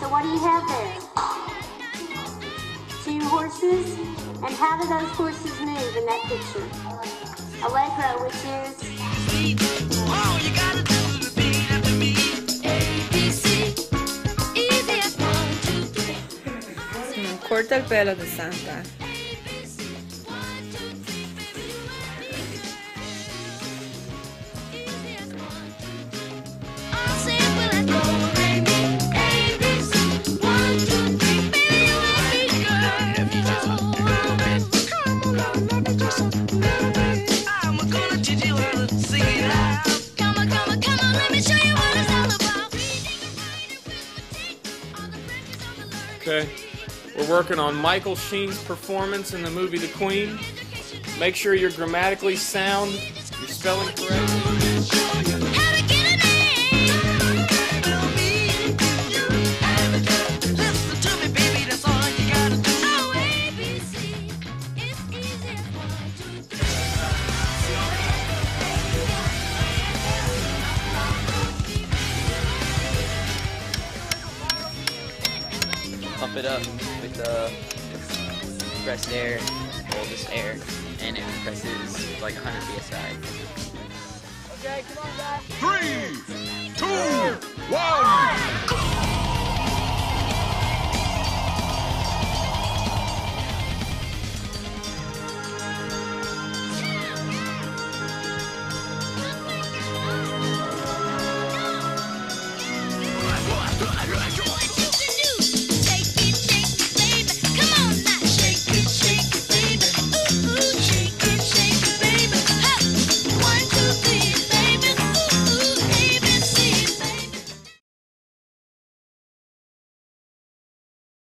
So what do you have there? Two horses. And how do those horses move in that picture? Allegro, which is... Oh, you Corta il pelo di Santa. Okay. We're working on Michael Sheen's performance in the movie The Queen. Make sure you're grammatically sound, you're spelling correct. Pump it up with the compressed air, hold this air, and it compresses like 100 psi. Three, two, one, go!